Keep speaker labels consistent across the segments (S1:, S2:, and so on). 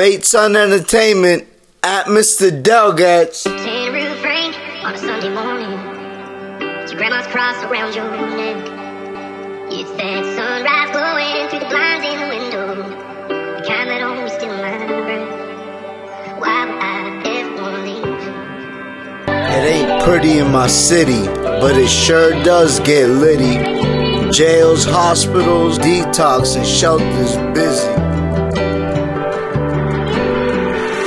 S1: Fates on Entertainment at Mr. Delgatz.
S2: Tin roof rain on a Sunday morning. It's your grandma's cross around your neck. It's that sunrise glowing through the blinds in the window. The kind that always still my breath. Why would I ever wanna leave?
S1: It ain't pretty in my city, but it sure does get litty. Jails, hospitals, detox, and shelters busy.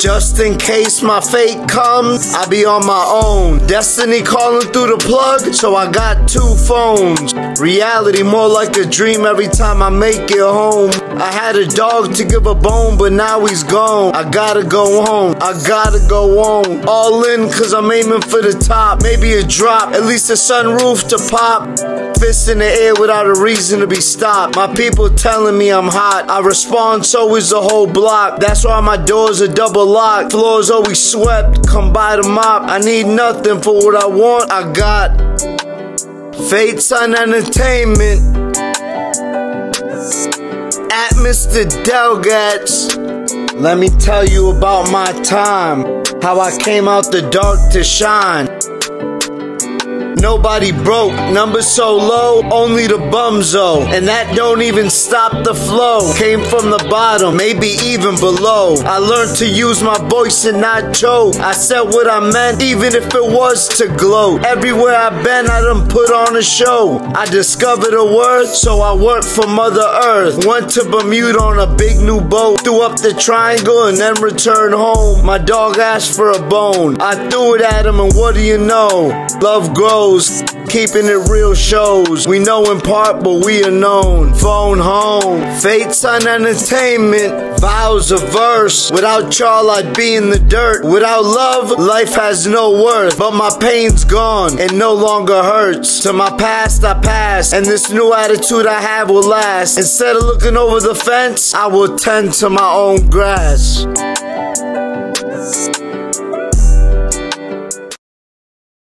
S1: Just in case my fate comes, I be on my own. Destiny calling through the plug, so I got two phones. Reality more like a dream every time I make it home. I had a dog to give a bone, but now he's gone. I gotta go home, I gotta go on. All in, cause I'm aiming for the top. Maybe a drop, at least a sunroof to pop. Fist in the air without a reason to be stopped. My people telling me I'm hot. I respond, so is the whole block. That's why my doors are double locked. Floors always swept. Come by the mop. I need nothing for what I want. I got Fates on Entertainment at Mr. Delgatz. Let me tell you about my time. How I came out the dark to shine. Nobody broke, numbers so low, only the bumzo. And that don't even stop the flow. Came from the bottom, maybe even below. I learned to use my voice and not choke. I said what I meant, even if it was to gloat. Everywhere I've been, I done put on a show. I discovered a word, so I worked for Mother Earth. Went to Bermuda on a big new boat, threw up the triangle and then returned home. My dog asked for a bone. I threw it at him, and what do you know? Love grows. Keeping it real shows. We know in part, but we are known. Phone home. Fates on entertainment. Vows a verse. Without y'all, I'd be in the dirt. Without love, life has no worth. But my pain's gone and no longer hurts. To my past, I pass. And this new attitude I have will last. Instead of looking over the fence, I will tend to my own grass.